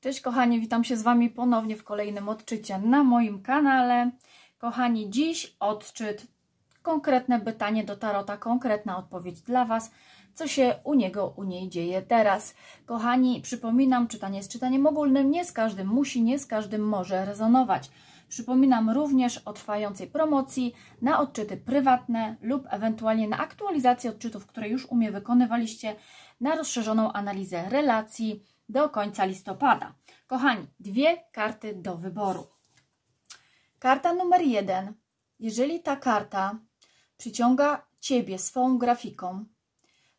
Cześć kochani, witam się z Wami ponownie w kolejnym odczycie na moim kanale. Kochani, dziś odczyt, konkretne pytanie do Tarota, konkretna odpowiedź dla Was, co się u niego, u niej dzieje teraz. Kochani, przypominam, czytanie jest czytaniem ogólnym, nie z każdym musi, nie z każdym może rezonować. Przypominam również o trwającej promocji na odczyty prywatne lub ewentualnie na aktualizację odczytów, które już u mnie wykonywaliście, na rozszerzoną analizę relacji, do końca listopada. Kochani, dwie karty do wyboru. Karta numer jeden. Jeżeli ta karta przyciąga Ciebie swoją grafiką,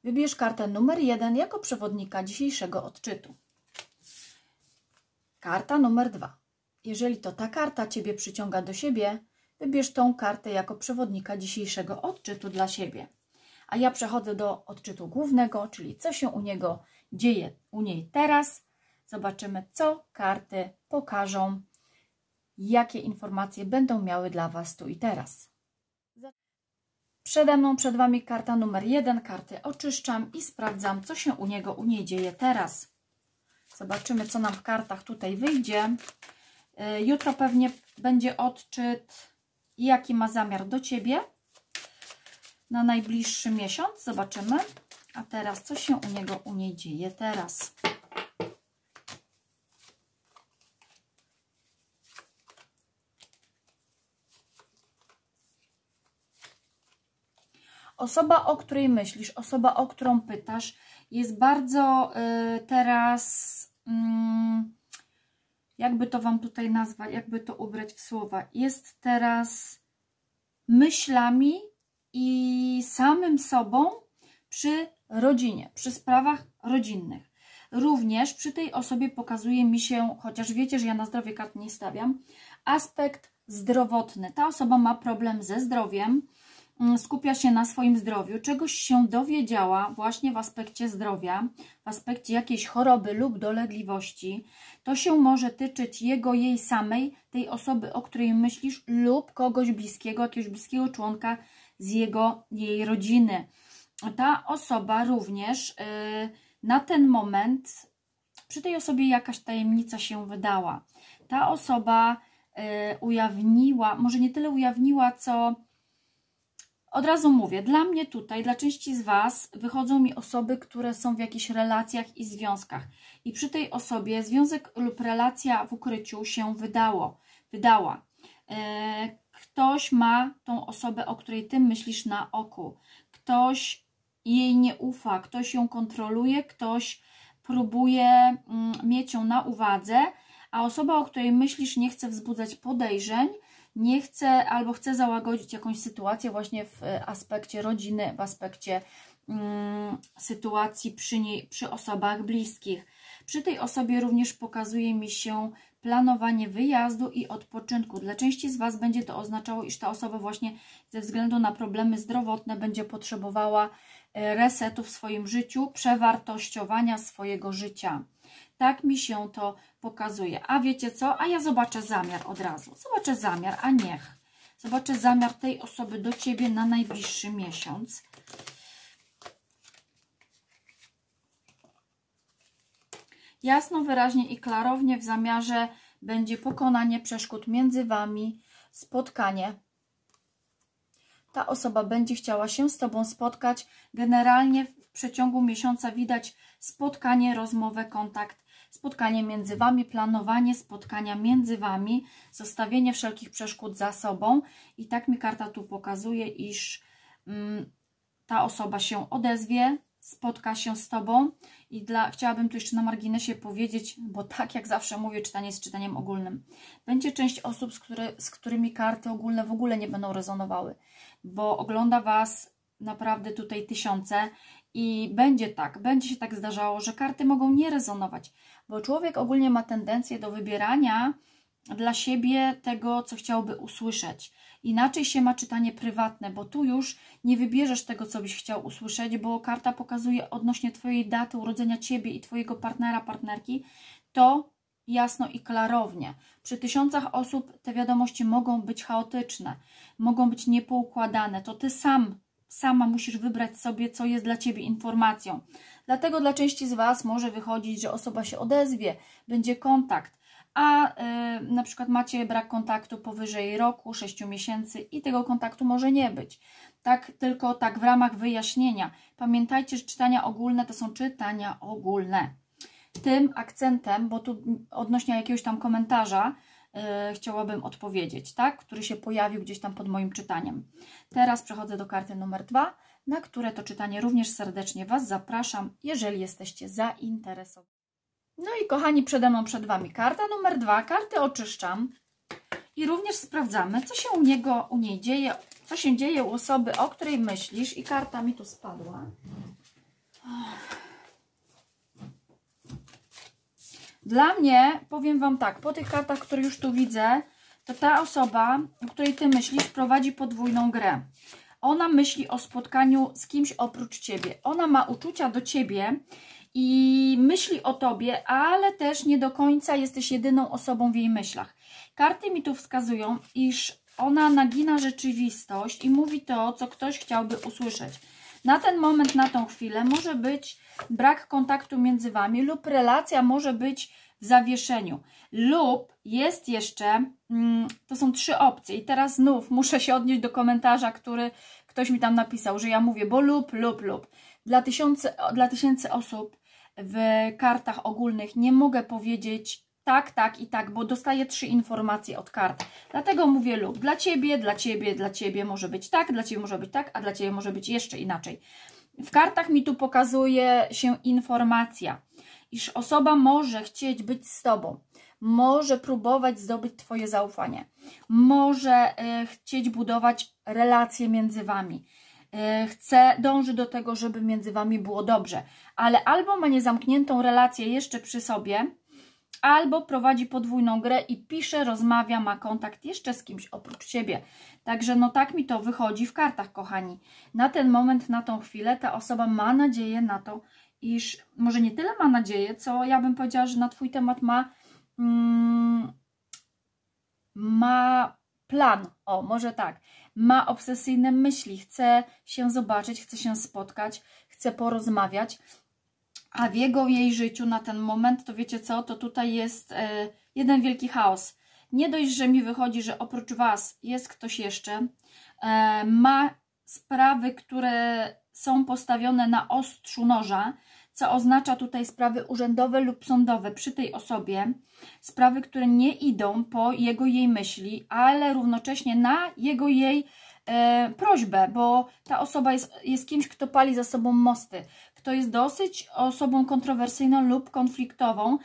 wybierz kartę numer jeden jako przewodnika dzisiejszego odczytu. Karta numer dwa. Jeżeli to ta karta Ciebie przyciąga do siebie, wybierz tą kartę jako przewodnika dzisiejszego odczytu dla siebie. A ja przechodzę do odczytu głównego, czyli co się u niego dzieje u niej teraz. Zobaczymy, co karty pokażą, jakie informacje będą miały dla Was tu i teraz. Przede mną, przed Wami karta numer jeden. Karty oczyszczam i sprawdzam, co się u niego, u niej dzieje teraz. Zobaczymy, co nam w kartach tutaj wyjdzie. Y, jutro pewnie będzie odczyt, jaki ma zamiar do Ciebie na najbliższy miesiąc. Zobaczymy. A teraz, co się u niego, u niej dzieje teraz? Osoba, o której myślisz, osoba, o którą pytasz, jest bardzo y, teraz, y, jakby to Wam tutaj nazwać, jakby to ubrać w słowa, jest teraz myślami i samym sobą przy rodzinie, przy sprawach rodzinnych. Również przy tej osobie pokazuje mi się, chociaż wiecie, że ja na zdrowie kart nie stawiam, aspekt zdrowotny. Ta osoba ma problem ze zdrowiem, mm, skupia się na swoim zdrowiu, czegoś się dowiedziała właśnie w aspekcie zdrowia, w aspekcie jakiejś choroby lub dolegliwości. To się może tyczyć jego, jej samej, tej osoby, o której myślisz, lub kogoś bliskiego, jakiegoś bliskiego członka z jego, jej rodziny ta osoba również y, na ten moment, przy tej osobie jakaś tajemnica się wydała. Ta osoba y, ujawniła, może nie tyle ujawniła, co od razu mówię, dla mnie tutaj, dla części z Was wychodzą mi osoby, które są w jakichś relacjach i związkach. I przy tej osobie związek lub relacja w ukryciu się wydało, wydała. Y, ktoś ma tą osobę, o której Ty myślisz na oku. Ktoś jej nie ufa, ktoś ją kontroluje, ktoś próbuje mm, mieć ją na uwadze, a osoba, o której myślisz, nie chce wzbudzać podejrzeń, nie chce albo chce załagodzić jakąś sytuację właśnie w e, aspekcie rodziny, w aspekcie mm, sytuacji przy, niej, przy osobach bliskich. Przy tej osobie również pokazuje mi się planowanie wyjazdu i odpoczynku. Dla części z Was będzie to oznaczało, iż ta osoba właśnie ze względu na problemy zdrowotne będzie potrzebowała resetu w swoim życiu, przewartościowania swojego życia. Tak mi się to pokazuje. A wiecie co? A ja zobaczę zamiar od razu. Zobaczę zamiar, a niech. Zobaczę zamiar tej osoby do Ciebie na najbliższy miesiąc. Jasno, wyraźnie i klarownie w zamiarze będzie pokonanie przeszkód między Wami, spotkanie ta osoba będzie chciała się z Tobą spotkać. Generalnie w przeciągu miesiąca widać spotkanie, rozmowę, kontakt, spotkanie między Wami, planowanie spotkania między Wami, zostawienie wszelkich przeszkód za sobą. I tak mi karta tu pokazuje, iż mm, ta osoba się odezwie, spotka się z Tobą i dla, chciałabym tu jeszcze na marginesie powiedzieć, bo tak jak zawsze mówię, czytanie jest czytaniem ogólnym. Będzie część osób, z, który, z którymi karty ogólne w ogóle nie będą rezonowały, bo ogląda Was naprawdę tutaj tysiące i będzie tak, będzie się tak zdarzało, że karty mogą nie rezonować, bo człowiek ogólnie ma tendencję do wybierania dla siebie tego, co chciałby usłyszeć. Inaczej się ma czytanie prywatne, bo tu już nie wybierzesz tego, co byś chciał usłyszeć, bo karta pokazuje odnośnie Twojej daty urodzenia Ciebie i Twojego partnera, partnerki, to jasno i klarownie. Przy tysiącach osób te wiadomości mogą być chaotyczne, mogą być niepoukładane. To Ty sam sama musisz wybrać sobie, co jest dla Ciebie informacją. Dlatego dla części z Was może wychodzić, że osoba się odezwie, będzie kontakt, a y, na przykład macie brak kontaktu powyżej roku, 6 miesięcy i tego kontaktu może nie być. Tak, tylko tak w ramach wyjaśnienia. Pamiętajcie, że czytania ogólne to są czytania ogólne. Tym akcentem, bo tu odnośnie jakiegoś tam komentarza, yy, chciałabym odpowiedzieć, tak? który się pojawił gdzieś tam pod moim czytaniem. Teraz przechodzę do karty numer dwa, na które to czytanie również serdecznie Was zapraszam, jeżeli jesteście zainteresowani. No i kochani, przede mną przed Wami karta numer dwa. Karty oczyszczam i również sprawdzamy, co się u niego, u niej dzieje, co się dzieje u osoby, o której myślisz. I karta mi tu spadła. Dla mnie, powiem Wam tak, po tych kartach, które już tu widzę, to ta osoba, o której Ty myślisz, prowadzi podwójną grę. Ona myśli o spotkaniu z kimś oprócz Ciebie. Ona ma uczucia do Ciebie i myśli o Tobie, ale też nie do końca jesteś jedyną osobą w jej myślach. Karty mi tu wskazują, iż ona nagina rzeczywistość i mówi to, co ktoś chciałby usłyszeć. Na ten moment, na tą chwilę może być brak kontaktu między Wami lub relacja może być w zawieszeniu. Lub jest jeszcze, mm, to są trzy opcje i teraz znów muszę się odnieść do komentarza, który ktoś mi tam napisał, że ja mówię, bo lub, lub, lub. Dla tysięcy, dla tysięcy osób w kartach ogólnych nie mogę powiedzieć tak, tak i tak, bo dostaję trzy informacje od kart. Dlatego mówię lub. Dla Ciebie, dla Ciebie, dla Ciebie może być tak, dla Ciebie może być tak, a dla Ciebie może być jeszcze inaczej. W kartach mi tu pokazuje się informacja, iż osoba może chcieć być z Tobą, może próbować zdobyć Twoje zaufanie, może y, chcieć budować relacje między Wami, chce, dąży do tego, żeby między Wami było dobrze, ale albo ma niezamkniętą relację jeszcze przy sobie, albo prowadzi podwójną grę i pisze, rozmawia, ma kontakt jeszcze z kimś oprócz Ciebie. Także no tak mi to wychodzi w kartach, kochani. Na ten moment, na tą chwilę ta osoba ma nadzieję na to, iż może nie tyle ma nadzieję, co ja bym powiedziała, że na Twój temat ma mm, ma plan, o może tak, ma obsesyjne myśli, chce się zobaczyć, chce się spotkać, chce porozmawiać, a w jego jej życiu na ten moment, to wiecie co, to tutaj jest e, jeden wielki chaos. Nie dość, że mi wychodzi, że oprócz Was jest ktoś jeszcze, e, ma sprawy, które są postawione na ostrzu noża, co oznacza tutaj sprawy urzędowe lub sądowe przy tej osobie, sprawy, które nie idą po jego jej myśli, ale równocześnie na jego jej e, prośbę, bo ta osoba jest, jest kimś, kto pali za sobą mosty, kto jest dosyć osobą kontrowersyjną lub konfliktową.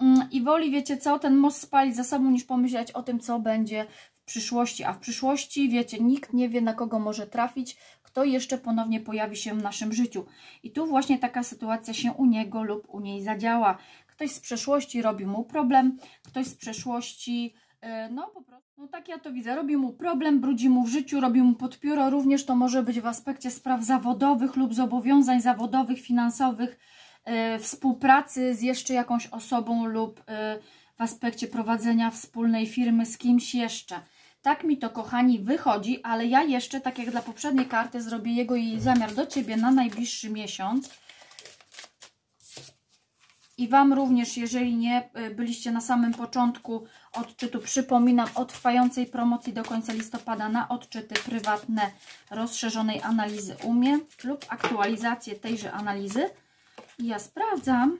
Mm, i woli, wiecie co, ten most spalić za sobą, niż pomyśleć o tym, co będzie w przyszłości. A w przyszłości, wiecie, nikt nie wie, na kogo może trafić, kto jeszcze ponownie pojawi się w naszym życiu. I tu właśnie taka sytuacja się u niego lub u niej zadziała. Ktoś z przeszłości robi mu problem, ktoś z przeszłości, e, no po prostu, no tak ja to widzę, robi mu problem, brudzi mu w życiu, robi mu pod pióro, również to może być w aspekcie spraw zawodowych lub zobowiązań zawodowych, finansowych, e, współpracy z jeszcze jakąś osobą lub e, w aspekcie prowadzenia wspólnej firmy z kimś jeszcze. Tak mi to, kochani, wychodzi, ale ja jeszcze, tak jak dla poprzedniej karty, zrobię jego i zamiar do Ciebie na najbliższy miesiąc. I Wam również, jeżeli nie e, byliście na samym początku odczytu, przypominam o trwającej promocji do końca listopada na odczyty prywatne rozszerzonej analizy umie lub aktualizację tejże analizy. I ja sprawdzam,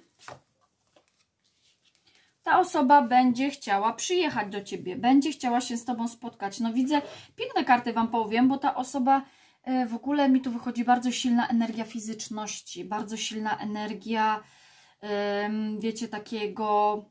ta osoba będzie chciała przyjechać do Ciebie, będzie chciała się z Tobą spotkać. No widzę, piękne karty Wam powiem, bo ta osoba e, w ogóle mi tu wychodzi bardzo silna energia fizyczności, bardzo silna energia, wiecie, takiego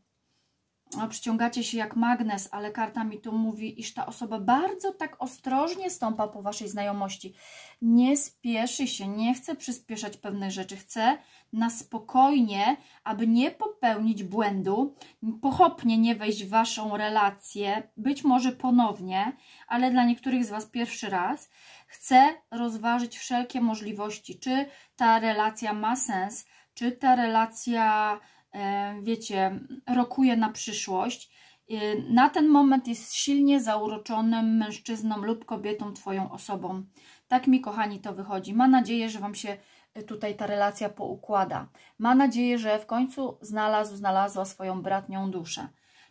przyciągacie się jak magnes, ale karta mi tu mówi, iż ta osoba bardzo tak ostrożnie stąpa po Waszej znajomości. Nie spieszy się, nie chce przyspieszać pewnych rzeczy, chce na spokojnie, aby nie popełnić błędu, pochopnie nie wejść w Waszą relację, być może ponownie, ale dla niektórych z Was pierwszy raz. Chce rozważyć wszelkie możliwości, czy ta relacja ma sens, czy ta relacja wiecie, rokuje na przyszłość. E, na ten moment jest silnie zauroczonym mężczyzną lub kobietą, Twoją osobą. Tak mi, kochani, to wychodzi. Mam nadzieję, że Wam się y, tutaj ta relacja poukłada. Mam nadzieję, że w końcu znalazł, znalazła swoją bratnią duszę.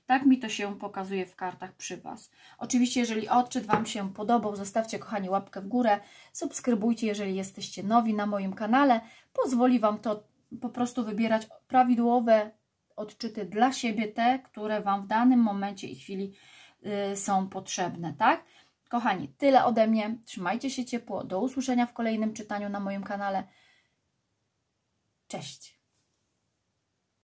Tak mi to się pokazuje w kartach przy Was. Oczywiście, jeżeli odczyt Wam się podobał, zostawcie, kochani, łapkę w górę, subskrybujcie, jeżeli jesteście nowi na moim kanale. Pozwoli Wam to po prostu wybierać prawidłowe odczyty dla siebie, te, które Wam w danym momencie i chwili y, są potrzebne, tak? Kochani, tyle ode mnie. Trzymajcie się ciepło. Do usłyszenia w kolejnym czytaniu na moim kanale. Cześć!